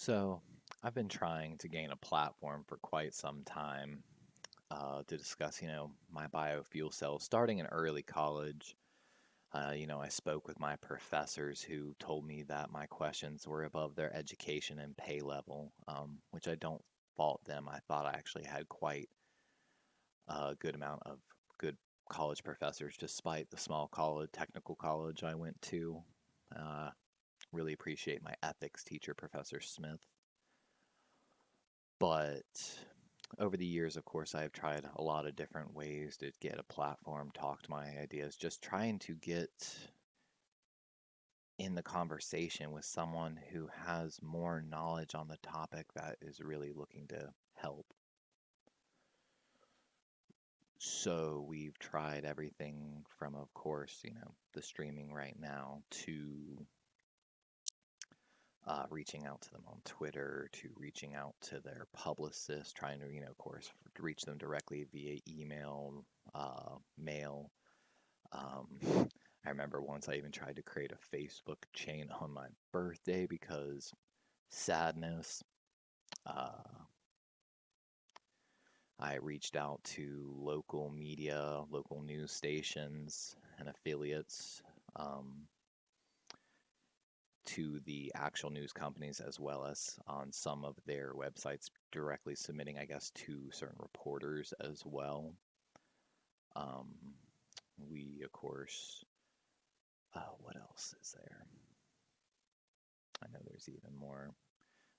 So, I've been trying to gain a platform for quite some time uh, to discuss, you know, my biofuel cells starting in early college. Uh, you know, I spoke with my professors who told me that my questions were above their education and pay level, um, which I don't fault them. I thought I actually had quite a good amount of good college professors, despite the small college, technical college I went to. Uh, really appreciate my ethics teacher, Professor Smith. But over the years, of course, I've tried a lot of different ways to get a platform, talk to my ideas, just trying to get in the conversation with someone who has more knowledge on the topic that is really looking to help. So we've tried everything from, of course, you know, the streaming right now to uh, reaching out to them on Twitter, to reaching out to their publicists, trying to, you know, of course, reach them directly via email, uh, mail. Um, I remember once I even tried to create a Facebook chain on my birthday because sadness. Uh, I reached out to local media, local news stations, and affiliates. Um, to the actual news companies as well as on some of their websites directly submitting, I guess, to certain reporters as well. Um, we, of course, uh, what else is there? I know there's even more.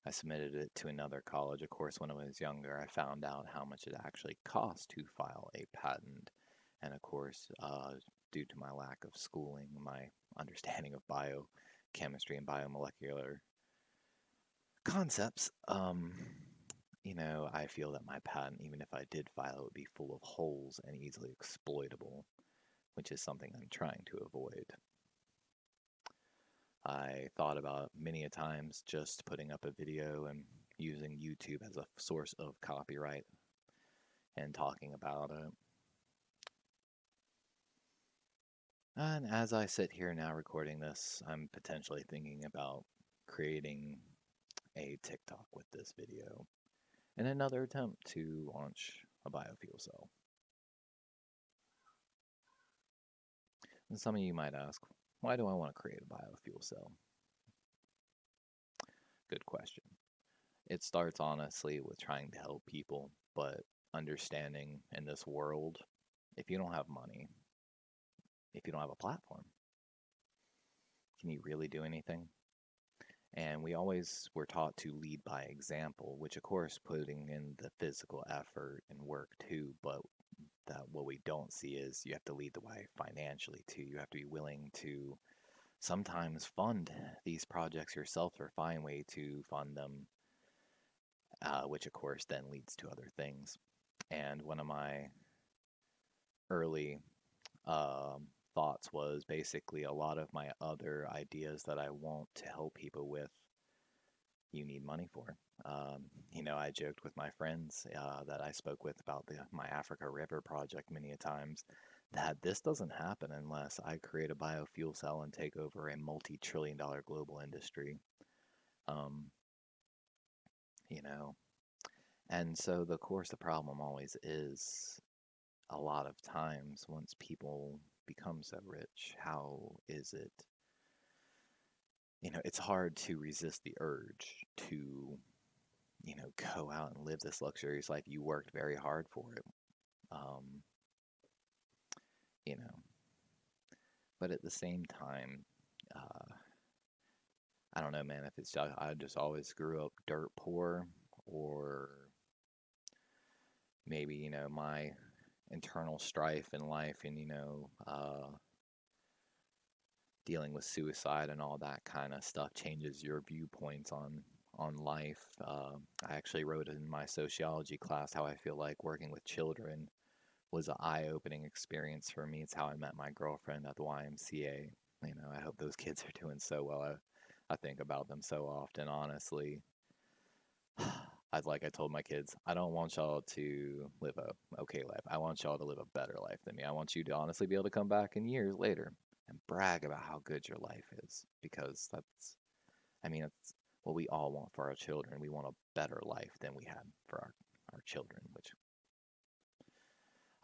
I submitted it to another college. Of course, when I was younger, I found out how much it actually cost to file a patent. And of course, uh, due to my lack of schooling, my understanding of bio chemistry and biomolecular concepts, um, you know, I feel that my patent, even if I did file it, would be full of holes and easily exploitable, which is something I'm trying to avoid. I thought about many a times just putting up a video and using YouTube as a source of copyright and talking about it. And as I sit here now recording this, I'm potentially thinking about creating a TikTok with this video in another attempt to launch a biofuel cell. And some of you might ask, why do I want to create a biofuel cell? Good question. It starts honestly with trying to help people, but understanding in this world, if you don't have money, if you don't have a platform? Can you really do anything? And we always were taught to lead by example, which of course putting in the physical effort and work too, but that what we don't see is you have to lead the way financially too. You have to be willing to sometimes fund these projects yourself or find a way to fund them, uh, which of course then leads to other things. And one of my early um, thoughts was basically a lot of my other ideas that I want to help people with, you need money for. Um, you know, I joked with my friends uh, that I spoke with about the, my Africa River project many a times that this doesn't happen unless I create a biofuel cell and take over a multi trillion dollar global industry. Um, you know, and so, the course, the problem always is a lot of times once people become so rich? How is it? You know, it's hard to resist the urge to, you know, go out and live this luxurious life. You worked very hard for it. Um, you know, but at the same time, uh, I don't know, man, if it's I just always grew up dirt poor or maybe, you know, my internal strife in life and you know uh, dealing with suicide and all that kind of stuff changes your viewpoints on on life. Uh, i actually wrote in my sociology class how i feel like working with children was an eye-opening experience for me. It's how i met my girlfriend at the ymca you know i hope those kids are doing so well. I, I think about them so often honestly I like I told my kids, I don't want y'all to live a okay life. I want y'all to live a better life than me. I want you to honestly be able to come back in years later and brag about how good your life is because that's I mean, it's what we all want for our children. We want a better life than we had for our, our children, which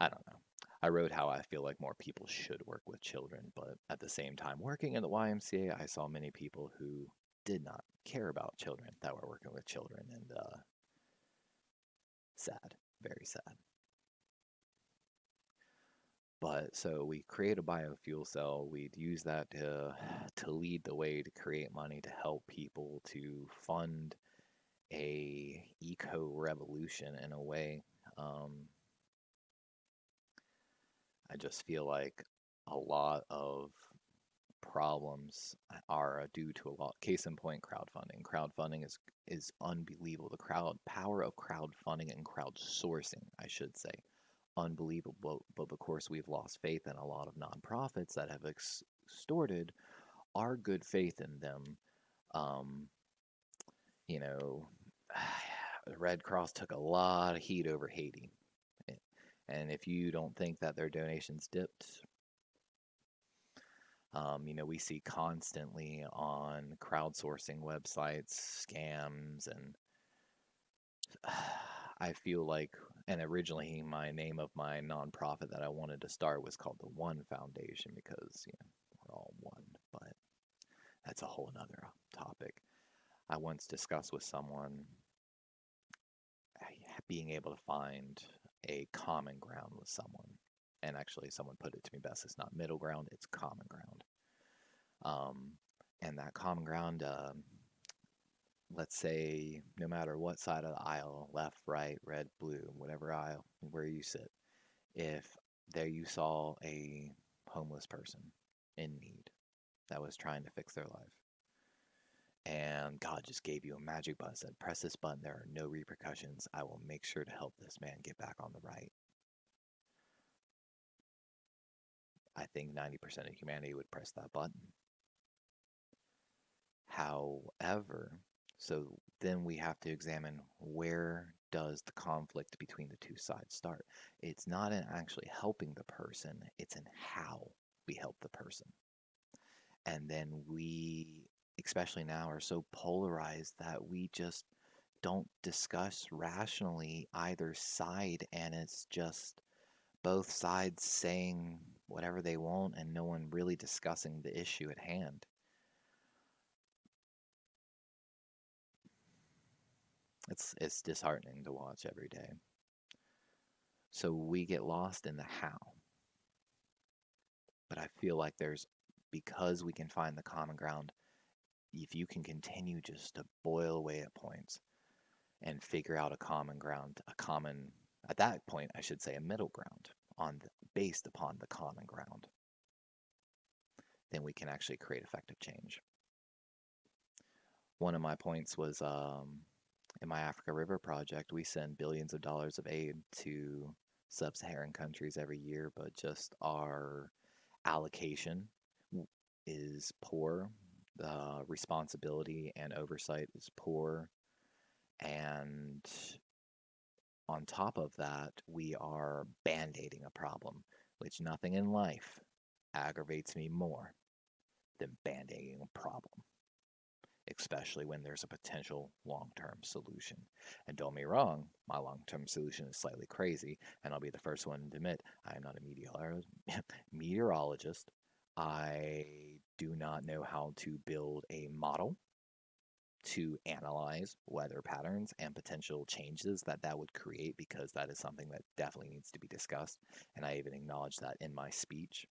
I don't know. I wrote how I feel like more people should work with children, but at the same time, working in the YMCA, I saw many people who did not care about children that were working with children, and uh, sad, very sad. But so we create a biofuel cell. We'd use that to to lead the way to create money to help people to fund a eco revolution in a way. Um, I just feel like a lot of problems uh, are uh, due to a lot. Case in point, crowdfunding. Crowdfunding is is unbelievable. The crowd power of crowdfunding and crowdsourcing, I should say, unbelievable. But of course, we've lost faith in a lot of nonprofits that have extorted our good faith in them. Um, you know, the Red Cross took a lot of heat over Haiti. Eh, and if you don't think that their donations dipped, um, you know, we see constantly on crowdsourcing websites scams, and I feel like, and originally my name of my nonprofit that I wanted to start was called the One Foundation because you know we're all one, but that's a whole nother topic. I once discussed with someone being able to find a common ground with someone. And actually, someone put it to me best it's not middle ground, it's common ground. Um, and that common ground, uh, let's say, no matter what side of the aisle left, right, red, blue, whatever aisle, where you sit if there you saw a homeless person in need that was trying to fix their life and God just gave you a magic button, said, press this button, there are no repercussions. I will make sure to help this man get back on the right. I think 90% of humanity would press that button. However, so then we have to examine where does the conflict between the two sides start. It's not in actually helping the person, it's in how we help the person. And then we especially now, are so polarized that we just don't discuss rationally either side, and it's just both sides saying whatever they want and no one really discussing the issue at hand. It's it's disheartening to watch every day. So we get lost in the how. But I feel like there's because we can find the common ground if you can continue just to boil away at points and figure out a common ground, a common, at that point, I should say, a middle ground on the, based upon the common ground, then we can actually create effective change. One of my points was um, in my Africa River project, we send billions of dollars of aid to sub Saharan countries every year, but just our allocation is poor the responsibility and oversight is poor. And on top of that, we are band aiding a problem, which nothing in life aggravates me more than band aiding a problem, especially when there's a potential long term solution. And don't be wrong, my long term solution is slightly crazy, and I'll be the first one to admit I am not a meteorologist. I do not know how to build a model to analyze weather patterns and potential changes that that would create because that is something that definitely needs to be discussed and i even acknowledge that in my speech